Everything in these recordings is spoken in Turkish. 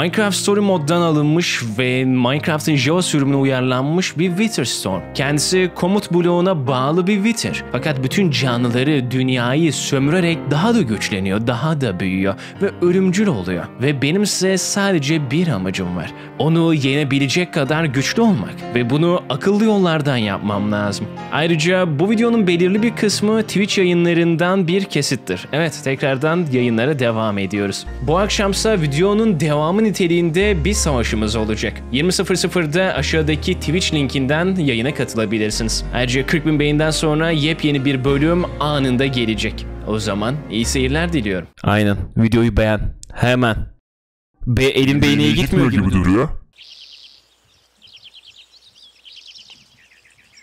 Minecraft Story moddan alınmış ve Minecraft'ın Java sürümüne uyarlanmış bir Wither Storm. Kendisi komut bloğuna bağlı bir Wither. Fakat bütün canlıları, dünyayı sömürerek daha da güçleniyor, daha da büyüyor ve ölümcül oluyor. Ve benim size sadece bir amacım var. Onu yenebilecek kadar güçlü olmak ve bunu akıllı yollardan yapmam lazım. Ayrıca bu videonun belirli bir kısmı Twitch yayınlarından bir kesittir. Evet, tekrardan yayınlara devam ediyoruz. Bu akşamsa videonun devamı niteliğinde bir savaşımız olacak. 20.00'da aşağıdaki Twitch linkinden yayına katılabilirsiniz. Ayrıca 40 bin beyinden sonra yepyeni bir bölüm anında gelecek. O zaman iyi seyirler diliyorum. Aynen. Videoyu beğen. Hemen. Be elin beyneye gitmiyor gibi. duruyor.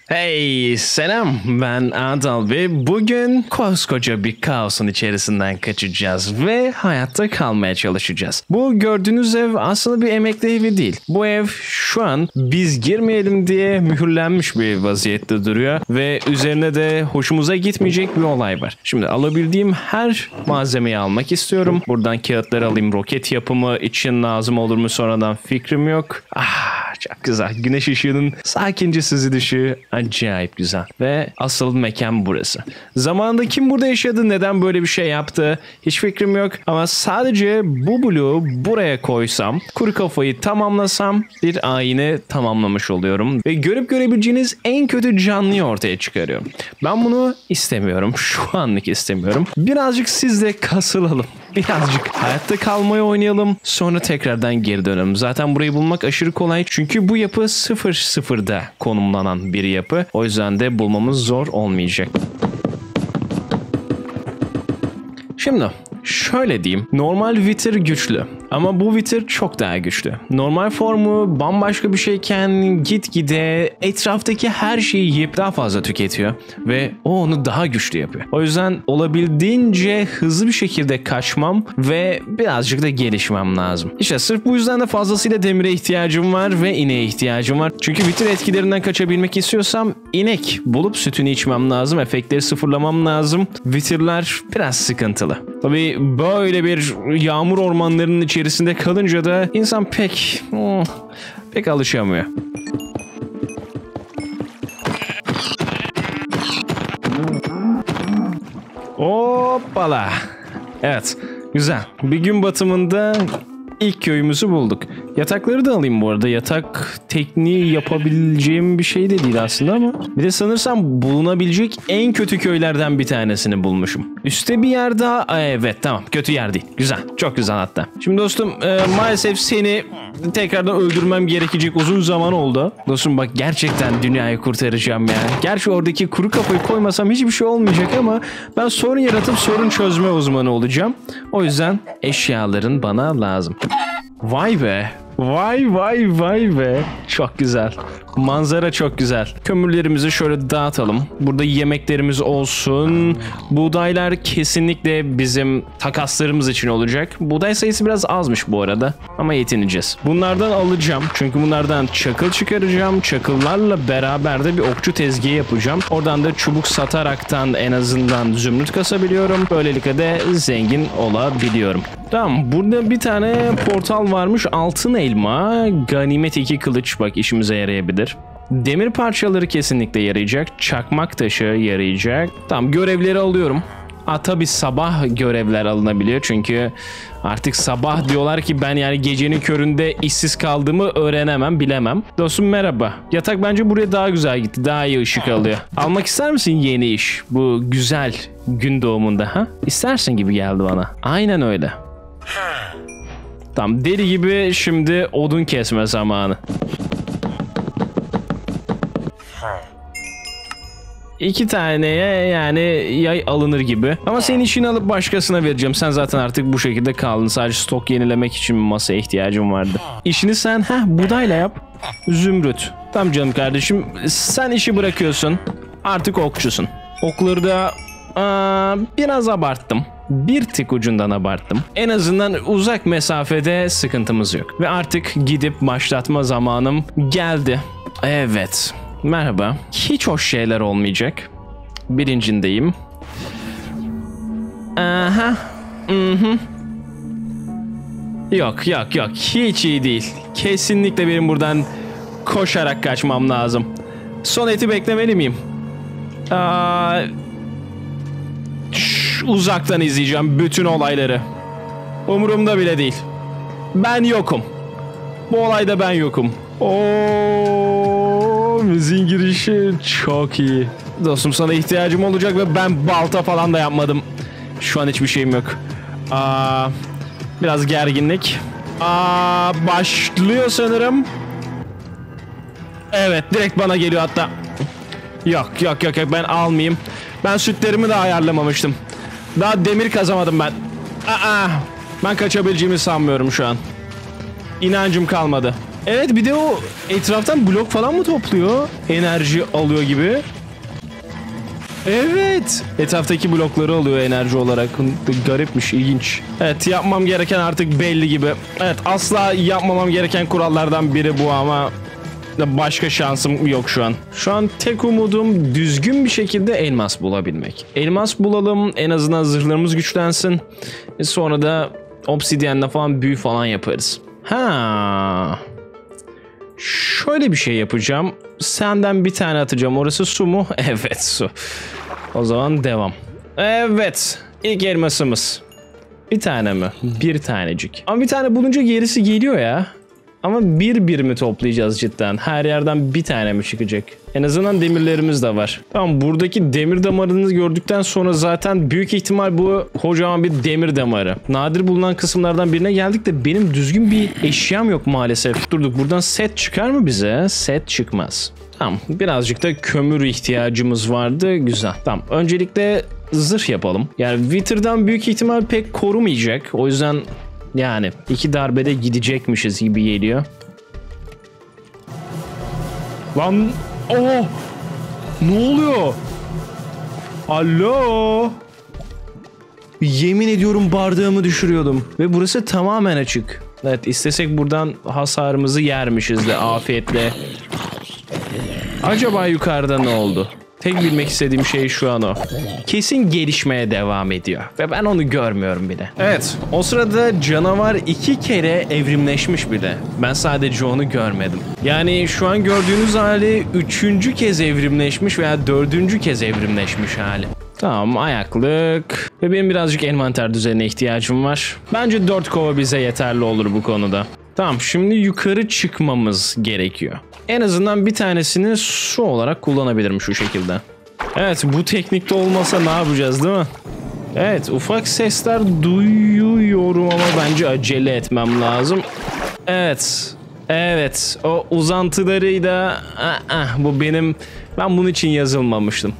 Hey selam ben Adal ve bugün koskoca bir kaosun içerisinden kaçacağız ve hayatta kalmaya çalışacağız. Bu gördüğünüz ev aslında bir emekli evi değil. Bu ev şu an biz girmeyelim diye mühürlenmiş bir vaziyette duruyor ve üzerine de hoşumuza gitmeyecek bir olay var. Şimdi alabildiğim her malzemeyi almak istiyorum. Buradan kağıtları alayım roket yapımı için lazım olur mu sonradan fikrim yok. Ah çok güzel. Güneş ışığının sakince süzülüşü acayip güzel. Ve asıl mekan burası. Zamanında kim burada yaşadı, neden böyle bir şey yaptı hiç fikrim yok. Ama sadece bu bloğu buraya koysam, kuru kafayı tamamlasam bir ayini tamamlamış oluyorum. Ve görüp görebileceğiniz en kötü canlıyı ortaya çıkarıyorum. Ben bunu istemiyorum. Şu anlık istemiyorum. Birazcık sizle kasılalım. Birazcık hayatta kalmayı oynayalım. Sonra tekrardan geri dönelim. Zaten burayı bulmak aşırı kolay. Çünkü bu yapı 0-0'da konumlanan bir yapı. O yüzden de bulmamız zor olmayacak. Şimdi şöyle diyeyim. Normal Wither güçlü. Ama bu Wither çok daha güçlü. Normal formu bambaşka bir şeyken gitgide etraftaki her şeyi yiyip daha fazla tüketiyor. Ve o onu daha güçlü yapıyor. O yüzden olabildiğince hızlı bir şekilde kaçmam ve birazcık da gelişmem lazım. İşte sırf bu yüzden de fazlasıyla demire ihtiyacım var ve ineğe ihtiyacım var. Çünkü Wither etkilerinden kaçabilmek istiyorsam inek bulup sütünü içmem lazım. Efektleri sıfırlamam lazım. Wither'lar biraz sıkıntılı. Tabii böyle bir yağmur ormanlarının içerisinde kalınca da insan pek hmm, pek alışamıyor. Hoppala. Evet. Güzel. Bir gün batımında ilk köyümüzü bulduk. Yatakları da alayım bu arada. Yatak tekniği yapabileceğim bir şey de değil aslında ama. Bir de sanırsam bulunabilecek en kötü köylerden bir tanesini bulmuşum. Üste bir yer daha. Aa, evet tamam kötü yer değil. Güzel. Çok güzel hatta. Şimdi dostum e, maalesef seni tekrardan öldürmem gerekecek uzun zaman oldu. Dostum bak gerçekten dünyayı kurtaracağım ya. Gerçi oradaki kuru kafayı koymasam hiçbir şey olmayacak ama ben sorun yaratıp sorun çözme uzmanı olacağım. O yüzden eşyaların bana lazım. Vay be. Vay vay vay be. Çok güzel. Manzara çok güzel. Kömürlerimizi şöyle dağıtalım. Burada yemeklerimiz olsun. Buğdaylar kesinlikle bizim takaslarımız için olacak. Buğday sayısı biraz azmış bu arada. Ama yetineceğiz. Bunlardan alacağım. Çünkü bunlardan çakıl çıkaracağım. Çakıllarla beraber de bir okçu tezgahı yapacağım. Oradan da çubuk sataraktan en azından zümrüt kasabiliyorum. Böylelikle de zengin olabiliyorum. Tamam burada bir tane portal varmış altın elma ganimet iki kılıç bak işimize yarayabilir. Demir parçaları kesinlikle yarayacak. Çakmak taşı yarayacak. Tamam görevleri alıyorum. Ha tabi sabah görevler alınabiliyor çünkü artık sabah diyorlar ki ben yani gecenin köründe işsiz kaldığımı öğrenemem bilemem. Dostum merhaba. Yatak bence buraya daha güzel gitti. Daha iyi ışık alıyor. Almak ister misin yeni iş? Bu güzel gün doğumunda ha? İstersin gibi geldi bana. Aynen öyle. Tamam deli gibi şimdi odun kesme zamanı. İki taneye yani yay alınır gibi. Ama senin işini alıp başkasına vereceğim. Sen zaten artık bu şekilde kaldın. Sadece stok yenilemek için bir masaya ihtiyacım vardı. İşini sen heh budayla yap. Zümrüt. Tamam canım kardeşim. Sen işi bırakıyorsun. Artık okçusun. Okları da aa, biraz abarttım. Bir tık ucundan abarttım. En azından uzak mesafede sıkıntımız yok. Ve artık gidip başlatma zamanım geldi. Evet. Merhaba. Hiç hoş şeyler olmayacak. Birincindeyim. Aha. Mhm. Yok yok yok hiç iyi değil. Kesinlikle benim buradan koşarak kaçmam lazım. Son eti beklemeli miyim? Aa, uzaktan izleyeceğim bütün olayları. Umurumda bile değil. Ben yokum. Bu olayda ben yokum. Oo, müziğin girişi çok iyi. Dostum sana ihtiyacım olacak ve ben balta falan da yapmadım. Şu an hiçbir şeyim yok. Aa, biraz gerginlik. Aa, başlıyor sanırım. Evet direkt bana geliyor hatta. Yok yok yok yok ben almayayım. Ben sütlerimi de ayarlamamıştım. Daha demir kazamadım ben. Aa, ben kaçabileceğimi sanmıyorum şu an. İnancım kalmadı. Evet bir de o etraftan blok falan mı topluyor? Enerji alıyor gibi. Evet. Etraftaki blokları alıyor enerji olarak. Garipmiş, ilginç. Evet yapmam gereken artık belli gibi. Evet asla yapmamam gereken kurallardan biri bu ama başka şansım yok şu an. Şu an tek umudum düzgün bir şekilde elmas bulabilmek. Elmas bulalım en azından zırhlarımız güçlensin. E sonra da obsidyenle falan büyü falan yaparız. Ha. Şöyle bir şey yapacağım. Senden bir tane atacağım. Orası su mu? Evet su. O zaman devam. Evet. İlk elmasımız. Bir tane mi? Bir tanecik. Ama bir tane bulunca gerisi geliyor ya. Ama bir bir mi toplayacağız cidden? Her yerden bir tane mi çıkacak? En azından demirlerimiz de var. Tamam buradaki demir damarını gördükten sonra zaten büyük ihtimal bu kocaman bir demir damarı. Nadir bulunan kısımlardan birine geldik de benim düzgün bir eşyam yok maalesef. Durduk buradan set çıkar mı bize? Set çıkmaz. Tamam birazcık da kömür ihtiyacımız vardı. Güzel. Tamam öncelikle zırh yapalım. Yani Wither'dan büyük ihtimal pek korumayacak. O yüzden yani iki darbede gidecekmişiz gibi geliyor. Lan oh ne oluyor? Alo? Yemin ediyorum bardağımı düşürüyordum ve burası tamamen açık. Evet istesek buradan hasarımızı yermişiz de afiyetle. Acaba yukarıda ne oldu? Tek bilmek istediğim şey şu an o. Kesin gelişmeye devam ediyor. Ve ben onu görmüyorum bile. Evet. O sırada canavar iki kere evrimleşmiş bile. Ben sadece onu görmedim. Yani şu an gördüğünüz hali üçüncü kez evrimleşmiş veya dördüncü kez evrimleşmiş hali. Tamam ayaklık. Ve benim birazcık envanter düzenine ihtiyacım var. Bence dört kova bize yeterli olur bu konuda. Tamam şimdi yukarı çıkmamız gerekiyor. En azından bir tanesini su olarak kullanabilirim şu şekilde. Evet bu teknikte olmasa ne yapacağız değil mi? Evet ufak sesler duyuyorum ama bence acele etmem lazım. Evet. Evet o uzantılarıyla ah, ah, bu benim ben bunun için yazılmamıştım.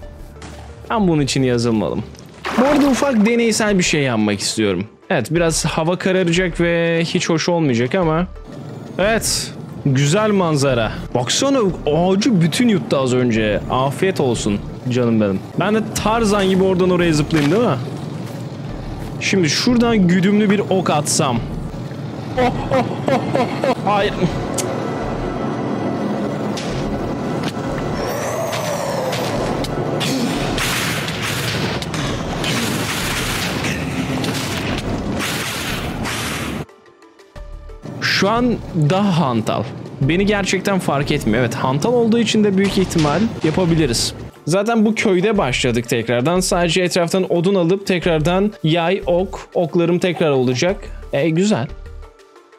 Ben bunun için yazılmalım. Bu arada ufak deneysel bir şey yapmak istiyorum. Evet biraz hava kararacak ve hiç hoş olmayacak ama Evet güzel manzara. Baksana ağacı bütün yuttu az önce. Afiyet olsun canım benim. Ben de Tarzan gibi oradan oraya zıplayayım değil mi? Şimdi şuradan güdümlü bir ok atsam. Oh, oh, oh, oh, oh. Hayır. Şu an daha hantal. Beni gerçekten fark etmiyor. Evet hantal olduğu için de büyük ihtimal yapabiliriz. Zaten bu köyde başladık tekrardan. Sadece etraftan odun alıp tekrardan yay, ok, oklarım tekrar olacak. E güzel.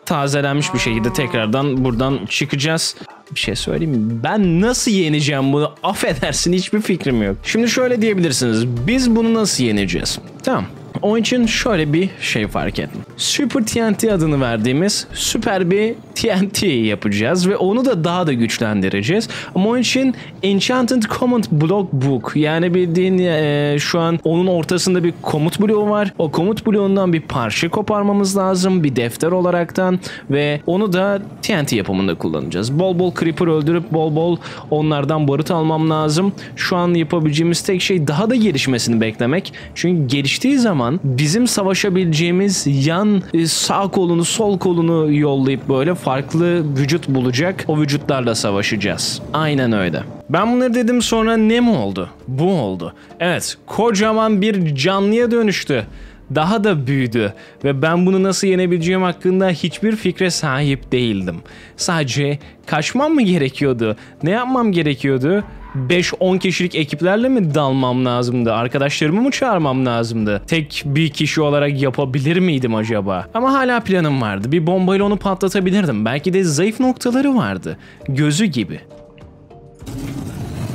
Tazelenmiş bir şekilde tekrardan buradan çıkacağız. Bir şey söyleyeyim mi? Ben nasıl yeneceğim bunu? Affedersin hiçbir fikrim yok. Şimdi şöyle diyebilirsiniz. Biz bunu nasıl yeneceğiz? Tamam. Onun için şöyle bir şey fark ettim. Super TNT adını verdiğimiz süper bir TNT yapacağız ve onu da daha da güçlendireceğiz. Ama onun için Enchanted Command Block Book yani bildiğin e, şu an onun ortasında bir komut bloğu var. O komut bloğundan bir parça koparmamız lazım bir defter olaraktan ve onu da TNT yapımında kullanacağız. Bol bol Creeper öldürüp bol bol onlardan barut almam lazım. Şu an yapabileceğimiz tek şey daha da gelişmesini beklemek. Çünkü geliştiği zaman bizim savaşabileceğimiz yan e, sağ kolunu sol kolunu yollayıp böyle farklı vücut bulacak. O vücutlarla savaşacağız. Aynen öyle. Ben bunları dedim sonra ne mi oldu? Bu oldu. Evet kocaman bir canlıya dönüştü. Daha da büyüdü ve ben bunu nasıl yenebileceğim hakkında hiçbir fikre sahip değildim. Sadece kaçmam mı gerekiyordu? Ne yapmam gerekiyordu? 5-10 kişilik ekiplerle mi dalmam lazımdı? Arkadaşlarımı mı çağırmam lazımdı? Tek bir kişi olarak yapabilir miydim acaba? Ama hala planım vardı. Bir bombayla onu patlatabilirdim. Belki de zayıf noktaları vardı. Gözü gibi.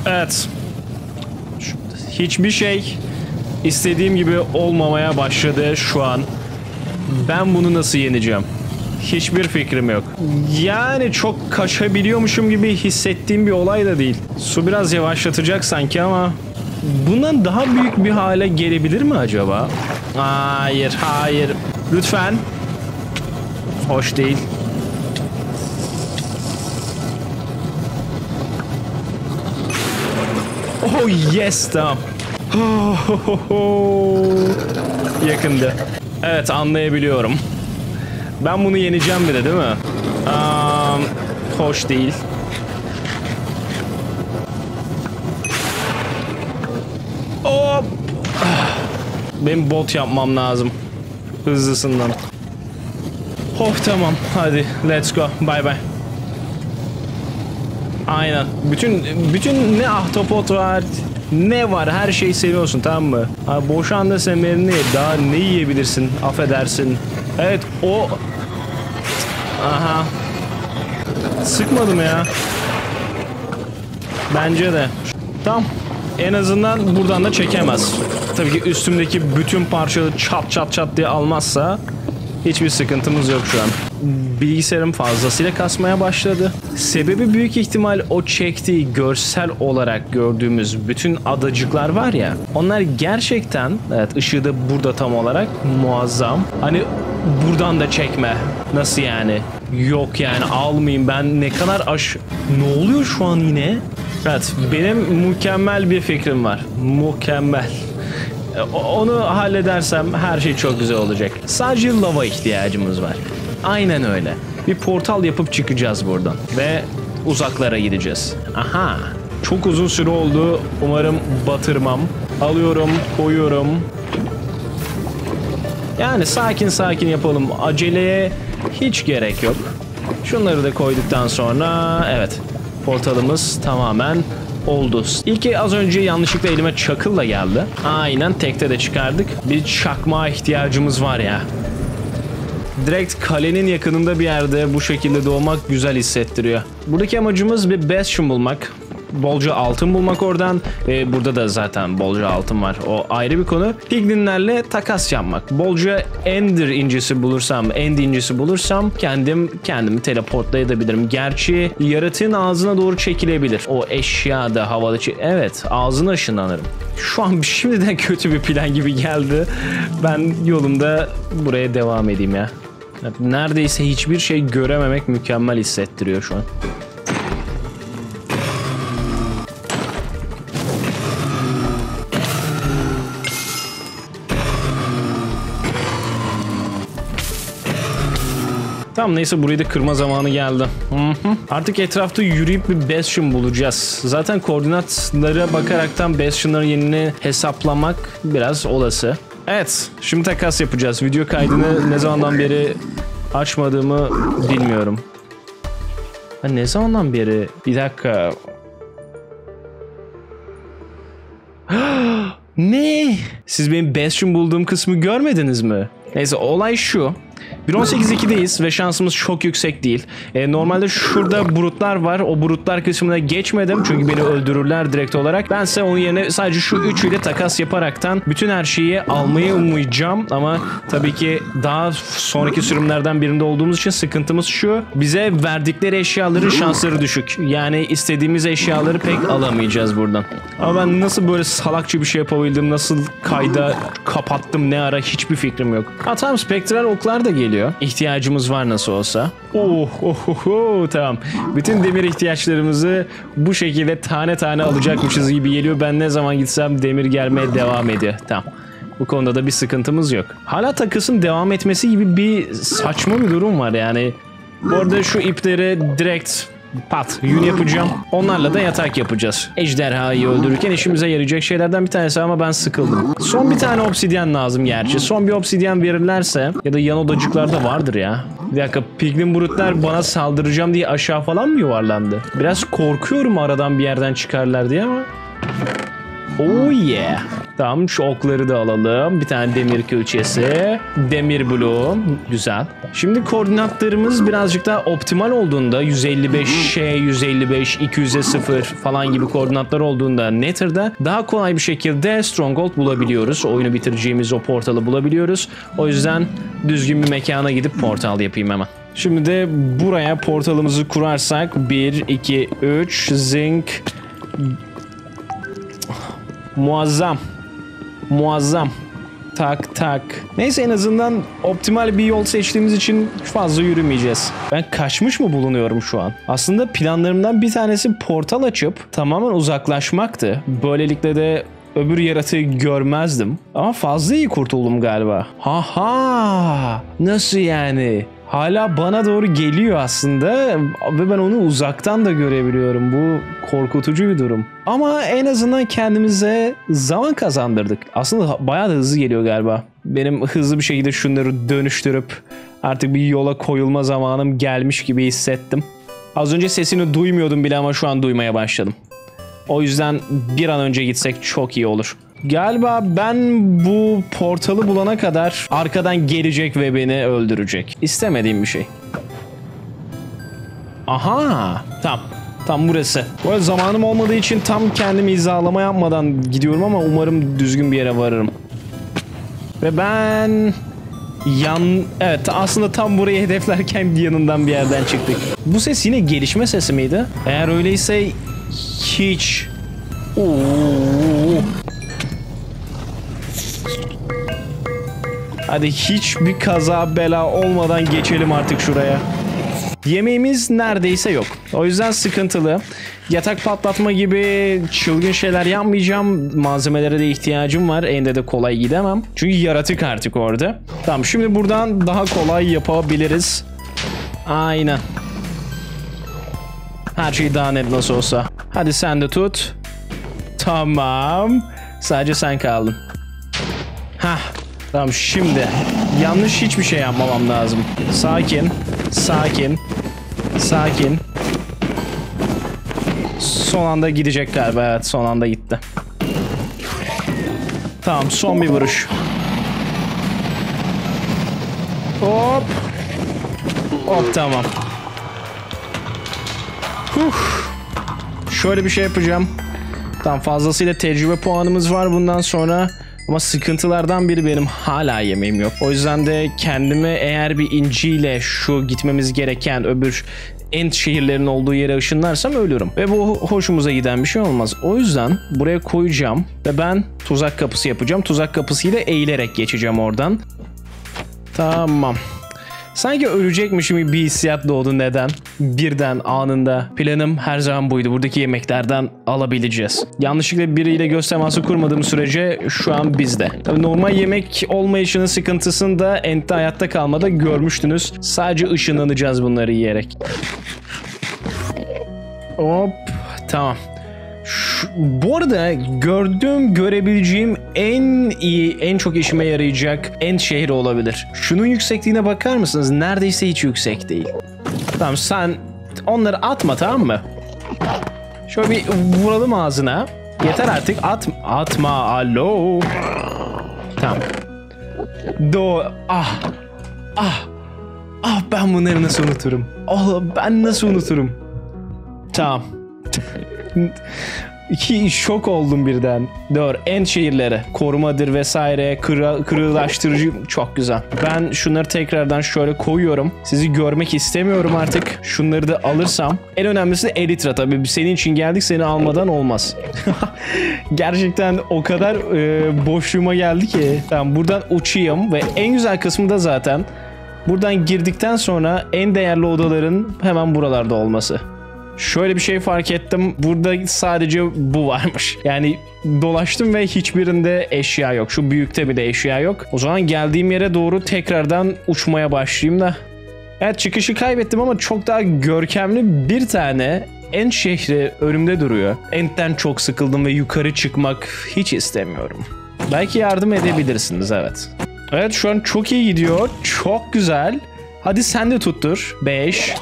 Evet. Hiçbir şey istediğim gibi olmamaya başladı şu an. Ben bunu nasıl yeneceğim? Hiçbir fikrim yok. Yani çok kaçabiliyormuşum gibi hissettiğim bir olay da değil. Su biraz yavaşlatacak sanki ama bundan daha büyük bir hale gelebilir mi acaba? Hayır, hayır. Lütfen. Hoş değil. Oh yes tamam. Yakındı. Evet anlayabiliyorum. Ben bunu yeneceğim bir de değil mi? Aa, hoş değil. Hop. Benim bot yapmam lazım. Hızlısından. Hop tamam hadi let's go bye bye. Aynen. Bütün bütün ne ahtapot var ne var her şeyi seviyorsun tamam mı? Ha, boşandı semerini daha ne yiyebilirsin affedersin. Evet o... Aha. Sıkmadım ya. Bence de. Tamam. En azından buradan da çekemez. Tabii ki üstümdeki bütün parçaları çat çat çat diye almazsa hiçbir sıkıntımız yok şu an. Bilgisayarım fazlasıyla kasmaya başladı. Sebebi büyük ihtimal o çektiği görsel olarak gördüğümüz bütün adacıklar var ya. Onlar gerçekten evet ışığı da burada tam olarak muazzam. Hani buradan da çekme. Nasıl yani? Yok yani almayayım ben ne kadar aş... Ne oluyor şu an yine? Evet benim mükemmel bir fikrim var. Mükemmel. E, Onu halledersem her şey çok güzel olacak. Sadece lava ihtiyacımız var. Aynen öyle. Bir portal yapıp çıkacağız buradan. Ve uzaklara gideceğiz. Aha. Çok uzun süre oldu. Umarım batırmam. Alıyorum, koyuyorum. Yani sakin sakin yapalım. Aceleye hiç gerek yok. Şunları da koyduktan sonra evet portalımız tamamen oldu. İlki az önce yanlışlıkla elime çakılla geldi. Aynen tekte de çıkardık. Bir çakmağa ihtiyacımız var ya. Direkt kalenin yakınında bir yerde bu şekilde doğmak güzel hissettiriyor. Buradaki amacımız bir bastion bulmak. Bolca altın bulmak oradan. Ve burada da zaten bolca altın var. O ayrı bir konu. Piglinlerle takas yapmak. Bolca ender incisi bulursam, end incisi bulursam kendim kendimi teleportlayabilirim. Gerçi yaratığın ağzına doğru çekilebilir. O eşya da havada Evet ağzına ışınlanırım. Şu an şimdiden kötü bir plan gibi geldi. Ben yolumda buraya devam edeyim ya. Neredeyse hiçbir şey görememek mükemmel hissettiriyor şu an. Tamam neyse burayı da kırma zamanı geldi. Artık etrafta yürüyüp bir bastion bulacağız. Zaten koordinatlara bakaraktan bastionların yerini hesaplamak biraz olası. Evet şimdi takas yapacağız. Video kaydını ne zamandan beri açmadığımı bilmiyorum. Ha, ne zamandan beri? Bir dakika. Ne? Siz benim Bastion bulduğum kısmı görmediniz mi? Neyse olay şu. 1.18.2'deyiz ve şansımız çok yüksek değil. E, normalde şurada brutlar var. O brutlar kısmına geçmedim çünkü beni öldürürler direkt olarak. Bense onun yerine sadece şu üçüyle takas yaparaktan bütün her şeyi almayı umuyacağım. Ama tabii ki daha sonraki sürümlerden birinde olduğumuz için sıkıntımız şu. Bize verdikleri eşyaların şansları düşük. Yani istediğimiz eşyaları pek alamayacağız buradan. Ama ben nasıl böyle salakça bir şey yapabildim, nasıl kayda kapattım ne ara hiçbir fikrim yok. Ha tamam spektral oklar da geliyor. İhtiyacımız var nasıl olsa. Oh, oh, oh, oh, tamam. Bütün demir ihtiyaçlarımızı bu şekilde tane tane alacakmışız gibi geliyor. Ben ne zaman gitsem demir gelmeye devam ediyor. Tamam. Bu konuda da bir sıkıntımız yok. Hala takısın devam etmesi gibi bir saçma bir durum var yani. Bu arada şu ipleri direkt Pat, yün yapacağım. Onlarla da yatak yapacağız. Ejderhayı öldürürken işimize yarayacak şeylerden bir tanesi ama ben sıkıldım. Son bir tane obsidyen lazım gerçi. Son bir obsidyen verirlerse ya da yan odacıklarda vardır ya. Bir dakika Piglin Brutler bana saldıracağım diye aşağı falan mı yuvarlandı? Biraz korkuyorum aradan bir yerden çıkarlar diye ama Oh yeah. Tamam şu okları da alalım. Bir tane demir külçesi. Demir bloğu. Güzel. Şimdi koordinatlarımız birazcık daha optimal olduğunda 155'e 155, 200'e 0 falan gibi koordinatlar olduğunda Nether'da daha kolay bir şekilde Stronghold bulabiliyoruz. Oyunu bitireceğimiz o portalı bulabiliyoruz. O yüzden düzgün bir mekana gidip portal yapayım hemen. Şimdi de buraya portalımızı kurarsak 1, 2, 3 zinc Muazzam. Muazzam. Tak tak. Neyse en azından optimal bir yol seçtiğimiz için fazla yürümeyeceğiz. Ben kaçmış mı bulunuyorum şu an? Aslında planlarımdan bir tanesi portal açıp tamamen uzaklaşmaktı. Böylelikle de öbür yaratığı görmezdim. Ama fazla iyi kurtuldum galiba. Haha! Nasıl yani? Hala bana doğru geliyor aslında ve ben onu uzaktan da görebiliyorum. Bu korkutucu bir durum. Ama en azından kendimize zaman kazandırdık. Aslında bayağı da hızlı geliyor galiba. Benim hızlı bir şekilde şunları dönüştürüp artık bir yola koyulma zamanım gelmiş gibi hissettim. Az önce sesini duymuyordum bile ama şu an duymaya başladım. O yüzden bir an önce gitsek çok iyi olur. Galiba ben bu portalı bulana kadar arkadan gelecek ve beni öldürecek. İstemediğim bir şey. Aha, tam. Tam burası. Bu arada zamanım olmadığı için tam kendimi hizalama yapmadan gidiyorum ama umarım düzgün bir yere varırım. Ve ben yan evet aslında tam burayı hedeflerken yanından bir yerden çıktık. Bu ses yine gelişme sesi miydi? Eğer öyleyse hiç Oo. Hadi hiçbir kaza bela olmadan geçelim artık şuraya. Yemeğimiz neredeyse yok. O yüzden sıkıntılı. Yatak patlatma gibi çılgın şeyler yapmayacağım. Malzemelere de ihtiyacım var. Ende de kolay gidemem. Çünkü yaratık artık orada. Tamam şimdi buradan daha kolay yapabiliriz. Aynen. Her şey daha net nasıl olsa. Hadi sen de tut. Tamam. Sadece sen kaldın. Hah. Tamam şimdi. Yanlış hiçbir şey yapmamam lazım. Sakin. Sakin. Sakin. Son anda gidecek galiba. Evet son anda gitti. Tamam son bir vuruş. Hop. Hop tamam. Huh. Şöyle bir şey yapacağım. Tamam fazlasıyla tecrübe puanımız var bundan sonra. Ama sıkıntılardan biri benim hala yemeğim yok. O yüzden de kendime eğer bir inciyle şu gitmemiz gereken öbür end şehirlerin olduğu yere ışınlarsam ölürüm. Ve bu hoşumuza giden bir şey olmaz. O yüzden buraya koyacağım ve ben tuzak kapısı yapacağım. Tuzak kapısıyla eğilerek geçeceğim oradan. Tamam. Sanki ölecekmişim gibi bir hissiyat doğdu neden? Birden anında. Planım her zaman buydu. Buradaki yemeklerden alabileceğiz. Yanlışlıkla biriyle göz teması kurmadığım sürece şu an bizde. Tabii normal yemek olmayışının sıkıntısını da Ent'te hayatta kalmada görmüştünüz. Sadece ışınlanacağız bunları yiyerek. Hop tamam. Şu, bu arada gördüğüm, görebileceğim en iyi, en çok işime yarayacak en şehri olabilir. Şunun yüksekliğine bakar mısınız? Neredeyse hiç yüksek değil. Tamam sen onları atma tamam mı? Şöyle bir vuralım ağzına. Yeter artık at atma alo. Tamam. Do ah ah ah ben bunları nasıl unuturum? Allah ben nasıl unuturum? Tamam. İki şok oldum birden. Doğru. En şehirlere. Korumadır vesaire. Kıra, kırılaştırıcı. Çok güzel. Ben şunları tekrardan şöyle koyuyorum. Sizi görmek istemiyorum artık. Şunları da alırsam. En önemlisi de Elitra tabii. Senin için geldik seni almadan olmaz. Gerçekten o kadar e, boşluğuma geldi ki. Tamam buradan uçayım ve en güzel kısmı da zaten buradan girdikten sonra en değerli odaların hemen buralarda olması. Şöyle bir şey fark ettim. Burada sadece bu varmış. Yani dolaştım ve hiçbirinde eşya yok. Şu büyükte bir de eşya yok. O zaman geldiğim yere doğru tekrardan uçmaya başlayayım da. Evet çıkışı kaybettim ama çok daha görkemli bir tane Ent şehri önümde duruyor. Ent'ten çok sıkıldım ve yukarı çıkmak hiç istemiyorum. Belki yardım edebilirsiniz evet. Evet şu an çok iyi gidiyor. Çok güzel. Hadi sen de tuttur. 5.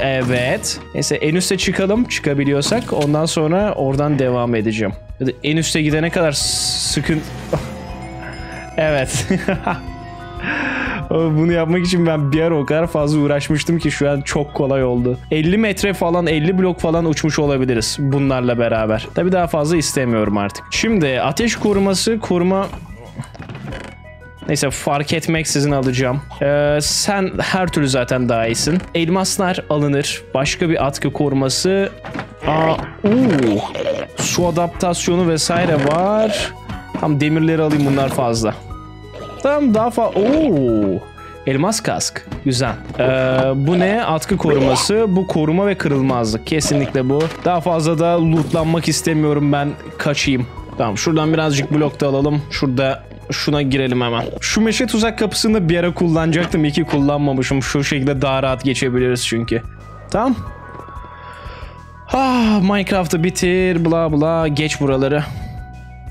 Evet. Neyse en üste çıkalım çıkabiliyorsak. Ondan sonra oradan devam edeceğim. Hadi En üste gidene kadar sıkın... evet. Bunu yapmak için ben bir ara o kadar fazla uğraşmıştım ki şu an çok kolay oldu. 50 metre falan 50 blok falan uçmuş olabiliriz bunlarla beraber. Tabi daha fazla istemiyorum artık. Şimdi ateş koruması koruma Neyse fark etmeksizin alacağım. Ee, sen her türlü zaten daha iyisin. Elmaslar alınır. Başka bir atkı koruması. Aa, uu. Su adaptasyonu vesaire var. Tam demirleri alayım bunlar fazla. Tamam daha fazla. Oo. Elmas kask. Güzel. Ee, bu ne? Atkı koruması. Bu koruma ve kırılmazlık. Kesinlikle bu. Daha fazla da lootlanmak istemiyorum ben. Kaçayım. Tamam şuradan birazcık blok da alalım. Şurada şuna girelim hemen. Şu meşe tuzak kapısını bir ara kullanacaktım. İyi kullanmamışım. Şu şekilde daha rahat geçebiliriz çünkü. Tamam. Ah, Minecraft'ı bitir bla bla geç buraları.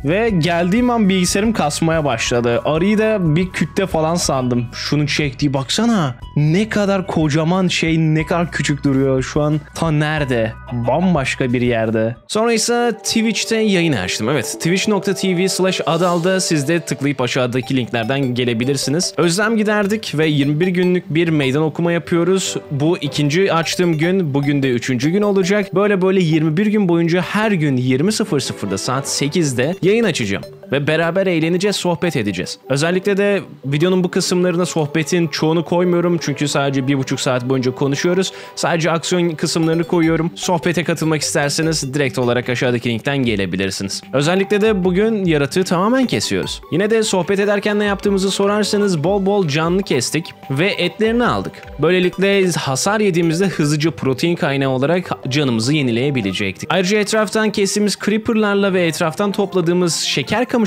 Ve geldiğim an bilgisayarım kasmaya başladı. Arıyı da bir kütle falan sandım. Şunu çektiği baksana. Ne kadar kocaman şey ne kadar küçük duruyor. Şu an ta nerede? Bambaşka bir yerde. Sonra ise Twitch'te yayın açtım. Evet twitch.tv slash adalda siz de tıklayıp aşağıdaki linklerden gelebilirsiniz. Özlem giderdik ve 21 günlük bir meydan okuma yapıyoruz. Bu ikinci açtığım gün. Bugün de üçüncü gün olacak. Böyle böyle 21 gün boyunca her gün 20.00'da saat 8'de yayın açacağım ve beraber eğleneceğiz, sohbet edeceğiz. Özellikle de videonun bu kısımlarına sohbetin çoğunu koymuyorum çünkü sadece bir buçuk saat boyunca konuşuyoruz. Sadece aksiyon kısımlarını koyuyorum. Sohbete katılmak isterseniz direkt olarak aşağıdaki linkten gelebilirsiniz. Özellikle de bugün yaratığı tamamen kesiyoruz. Yine de sohbet ederken ne yaptığımızı sorarsanız bol bol canlı kestik ve etlerini aldık. Böylelikle hasar yediğimizde hızlıca protein kaynağı olarak canımızı yenileyebilecektik. Ayrıca etraftan kestiğimiz creeperlarla ve etraftan topladığımız şeker kamışlarıyla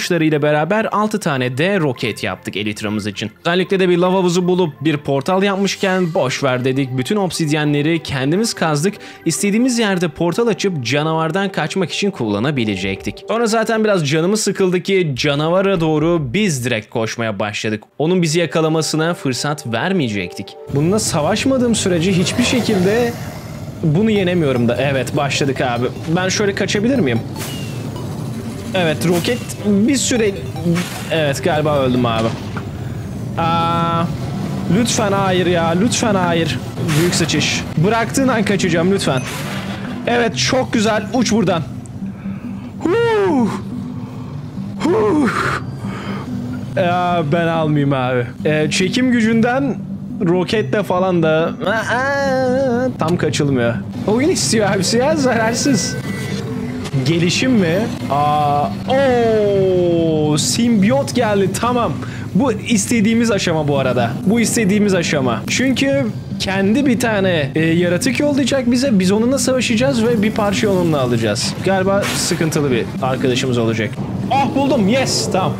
beraber 6 tane de roket yaptık elitramız için. Özellikle de bir lava havuzu bulup bir portal yapmışken boş ver dedik. Bütün obsidyenleri kendimiz kazdık. İstediğimiz yerde portal açıp canavardan kaçmak için kullanabilecektik. Sonra zaten biraz canımız sıkıldı ki canavara doğru biz direkt koşmaya başladık. Onun bizi yakalamasına fırsat vermeyecektik. Bununla savaşmadığım sürece hiçbir şekilde bunu yenemiyorum da. Evet başladık abi. Ben şöyle kaçabilir miyim? Evet roket bir süre... Evet galiba öldüm abi. Aa, lütfen hayır ya lütfen hayır. Büyük sıçış. Bıraktığın an kaçacağım lütfen. Evet çok güzel uç buradan. Huh. Huh. Ya, ben almayayım abi. Ee, çekim gücünden roketle falan da Aa, tam kaçılmıyor. Oyun istiyor abisi ya zararsız. Gelişim? Aa, oo, simbiyot geldi tamam. Bu istediğimiz aşama bu arada. Bu istediğimiz aşama. Çünkü kendi bir tane e, yaratık yollayacak bize. Biz onunla savaşacağız ve bir parça onunla alacağız. Galiba sıkıntılı bir arkadaşımız olacak. Ah buldum. Yes. Tamam.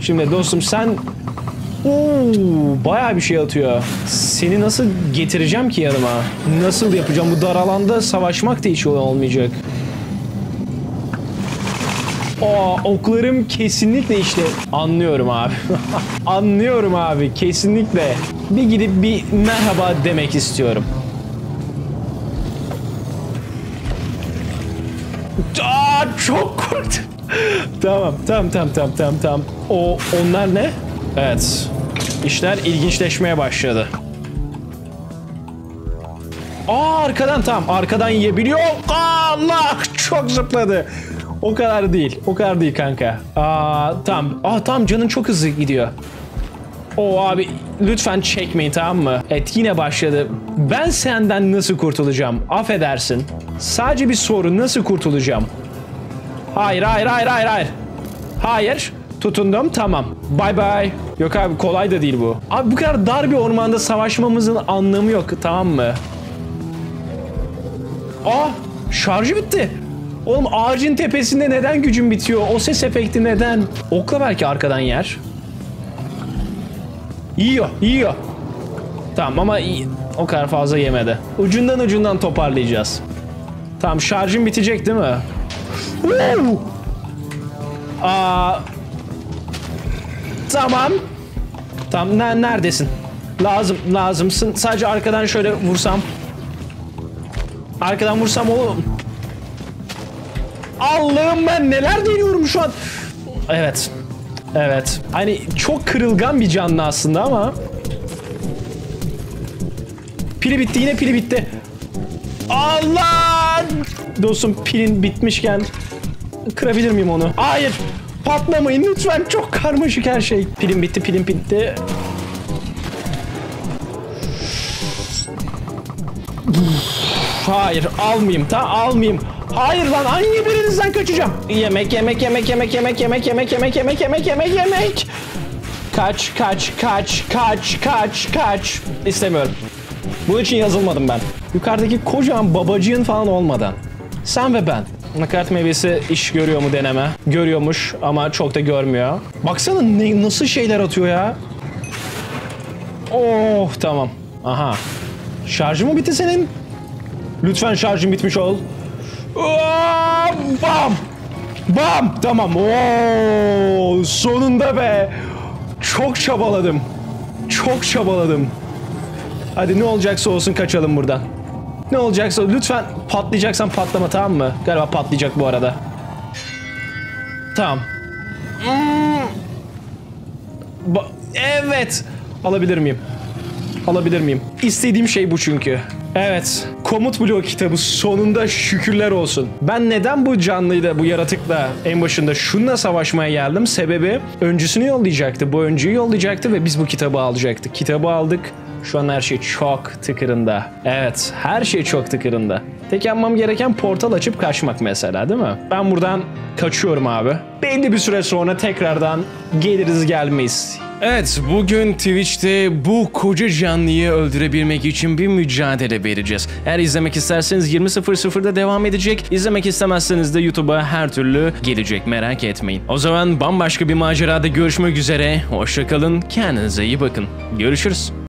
Şimdi dostum sen Oo, bayağı bir şey atıyor. Seni nasıl getireceğim ki yanıma? Nasıl yapacağım? Bu dar alanda savaşmak da hiç olmayacak. Aa, oklarım kesinlikle işte. Anlıyorum abi. Anlıyorum abi kesinlikle. Bir gidip bir merhaba demek istiyorum. Aa, çok korktum. tamam, tamam, tamam, tamam, tamam, tamam. O, onlar ne? Evet. İşler ilginçleşmeye başladı. Aa arkadan tam arkadan yiyebiliyor. Allah çok zıpladı. O kadar değil. O kadar değil kanka. Aa tam. Aa tam canın çok hızlı gidiyor. O abi lütfen çekmeyin tamam mı? Evet yine başladı. Ben senden nasıl kurtulacağım? Affedersin. Sadece bir soru nasıl kurtulacağım? Hayır hayır hayır hayır hayır. Hayır. Tutundum tamam. Bye bye. Yok abi kolay da değil bu. Abi bu kadar dar bir ormanda savaşmamızın anlamı yok tamam mı? Aa şarjı bitti. Oğlum ağacın tepesinde neden gücüm bitiyor? O ses efekti neden? Okla belki arkadan yer. Yiyor, yiyor. Tamam ama O kadar fazla yemedi. Ucundan ucundan toparlayacağız. Tamam şarjım bitecek değil mi? Aa, tamam. Tamam ne, neredesin? Lazım lazımsın. Sadece arkadan şöyle vursam. Arkadan vursam oğlum. Allah'ım ben neler deniyorum şu an. Evet. Evet. Hani çok kırılgan bir canlı aslında ama. Pili bitti yine pili bitti. Allah! Dostum pilin bitmişken kırabilir miyim onu? Hayır. Patlamayın lütfen. Çok karmaşık her şey. Pilim bitti, pilim bitti. Hayır, almayayım. Ta almayayım. Hayır lan hangi birinizden kaçacağım? Yemek, yemek, yemek, yemek, yemek, yemek, yemek, yemek, yemek, yemek, yemek, yemek. Kaç, kaç, kaç, kaç, kaç, kaç. İstemiyorum. Bunun için yazılmadım ben. Yukarıdaki kocaman babacığın falan olmadan. Sen ve ben. Nakarat meyvesi iş görüyor mu deneme. Görüyormuş ama çok da görmüyor. Baksana ne, nasıl şeyler atıyor ya. Oh tamam. Aha. Şarjı mı bitti senin? Lütfen şarjın bitmiş ol. Bam! Bam! Tamam. Oo, sonunda be. Çok çabaladım. Çok çabaladım. Hadi ne olacaksa olsun kaçalım buradan. Ne olacaksa lütfen patlayacaksan patlama tamam mı? Galiba patlayacak bu arada. Tamam. Ba- evet. Alabilir miyim? Alabilir miyim? İstediğim şey bu çünkü. Evet. Komut bloğu kitabı sonunda şükürler olsun. Ben neden bu canlıyla, bu yaratıkla en başında şununla savaşmaya geldim? Sebebi öncüsünü yollayacaktı. Bu öncüyü yollayacaktı ve biz bu kitabı alacaktık. Kitabı aldık. Şu an her şey çok tıkırında. Evet, her şey çok tıkırında. Tek yapmam gereken portal açıp kaçmak mesela değil mi? Ben buradan kaçıyorum abi. Belli bir süre sonra tekrardan geliriz gelmeyiz. Evet, bugün Twitch'te bu koca canlıyı öldürebilmek için bir mücadele vereceğiz. Eğer izlemek isterseniz 20.00'da devam edecek. İzlemek istemezseniz de YouTube'a her türlü gelecek merak etmeyin. O zaman bambaşka bir macerada görüşmek üzere. Hoşçakalın, kendinize iyi bakın. Görüşürüz.